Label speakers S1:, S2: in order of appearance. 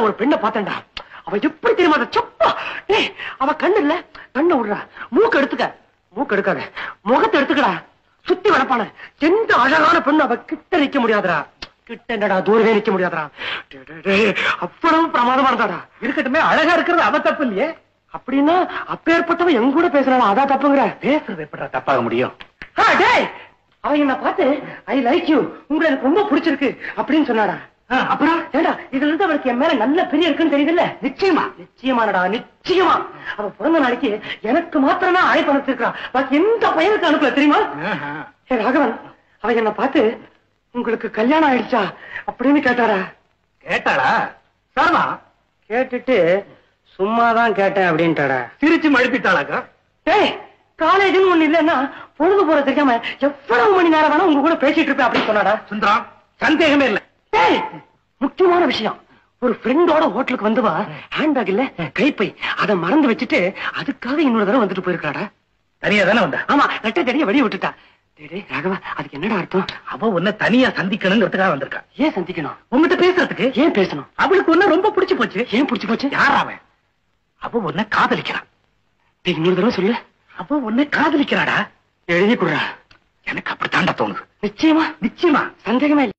S1: கனவுல ஒரு பெண்ணை பார்த்தேன்டா. அவ எப்படி தெரியுமா சப்பா? ஏய் அவ கண்ணு இல்ல கண்ணை விடுறா. மூக்கு எடுத்துக்க. மூக்கு எடுக்காத. முகத்தை எடுத்துக்கடா. சுத்தி வளர்ப்பான. எந்த அழகான பெண்ணு அவ கிட்ட நிக்க முடியாதுடா. கிட்ட என்னடா தூரவே நிக்க டேய், டேய், டேய், அவ்வளவு பிரமாதமா இருந்தாடா.
S2: இருக்கட்டுமே அழகா இருக்கிறது அவ தப்பு இல்லையே.
S1: அப்படின்னா அப்பேற்பட்டவன் என் கூட பேசுறான் அதான் தப்புங்கிற.
S2: பேசுறது எப்படா தப்பாக முடியும்?
S1: டேய் அவன் என்ன பார்த்து ஐ லைக் யூ உங்களை எனக்கு ரொம்ப பிடிச்சிருக்கு. அப்படின்னு சொன்னாடா. ஆ, அப்புறம் ஏடா இதுல இருந்து அவளுக்கு என் மேல நல்ல பெரிய இருக்குன்னு தெரியுதுல்ல? நிச்சயமா நிச்சயமானடா நிச்சயமா. அவ பிறந்த நாளைக்கு எனக்கு மாத்திரம் தான் அழைப்பு அனுப்பிச்சிருக்கான் பாக்கி எந்த பையனுக்கு அனுப்பல தெரியுமா? ராகவன் அவன் என்ன பார்த்து உங்களுக்கு கல்யாணம் ஆயிடுச்சா? அப்படின்னு கேட்டாரா
S2: கேட்டாளா? சாமா
S1: கேட்டுட்டு சும்மாதான் கேட்டேன் அப்படின்ட்டாடா.
S2: சிரிச்சு மழுப்பிட்டாளாக்கா?
S1: ஏய் காலேஜ்னு ஒண்ணு இல்லன்னா பொழுது போற தெரியாம எவ்வளவு மணி நேரம் வேணா உங்க கூட பேசிட்டு இருப்பேன் அப்படின்னு சொன்னாடா.
S2: சுந்தரம் சந்தேகமே இல்ல.
S1: முக்கியமான விஷயம். ஒரு ஃப்ரெண்டோட ஹோட்டலுக்கு வந்துவா? ஹேண்ட்பேக் இல்ல கைப்பை. அதை மறந்து வச்சுட்டு அதுக்காக இன்னொரு தடவை வந்துட்டு போயிருக்காடா?
S2: தனியா தானே வந்தா?
S1: ஆமா ரெட்டை தடிய வெளிய விட்டுட்டா. ராகவா அதுக்கு என்னடா அர்த்தம்?
S2: அவ உன்னை தனியா சந்திக்கணுங்கிறதுக்காக வந்திருக்கா.
S1: ஏன் சந்திக்கணும்?
S2: உங்ககிட்ட பேசுறதுக்கு?
S1: ஏன் பேசணும்?
S2: அவளுக்கு ஒண்ணு ரொம்ப பிடிச்சு போச்சு.
S1: ஏன் பிடிச்சு போச்சு?
S2: யார் அவன் அவ உன்னை காதலிக்கிறான்.
S1: இன்னொரு தடவை சொல்லு.
S2: அவ உன்னை காதலிக்கிறாடா?
S1: எழுதி கொடுறா.
S2: எனக்கு அப்படித்தாண்டா தோணுது.
S1: நிச்சயமா?
S2: நிச்சயமா.
S1: சந்தேகமே இல்ல.